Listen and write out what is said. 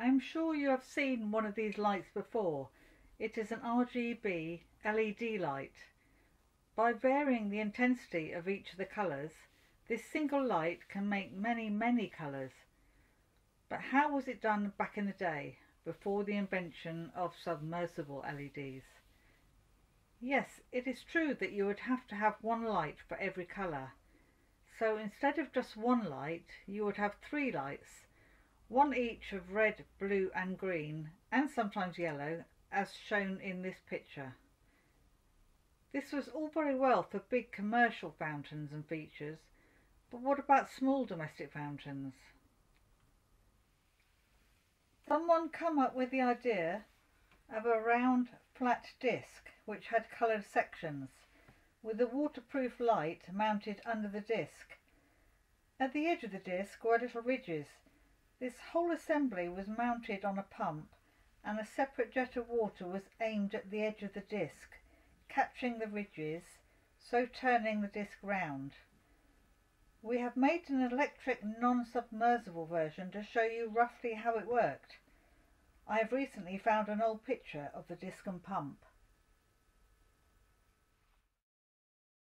I am sure you have seen one of these lights before. It is an RGB LED light. By varying the intensity of each of the colours, this single light can make many, many colours. But how was it done back in the day, before the invention of submersible LEDs? Yes, it is true that you would have to have one light for every colour. So instead of just one light, you would have three lights, one each of red, blue and green, and sometimes yellow, as shown in this picture. This was all very well for big commercial fountains and features, but what about small domestic fountains? Someone come up with the idea of a round flat disc which had coloured sections with a waterproof light mounted under the disc. At the edge of the disc were little ridges. This whole assembly was mounted on a pump and a separate jet of water was aimed at the edge of the disc, catching the ridges, so turning the disc round. We have made an electric non-submersible version to show you roughly how it worked. I have recently found an old picture of the disc and pump.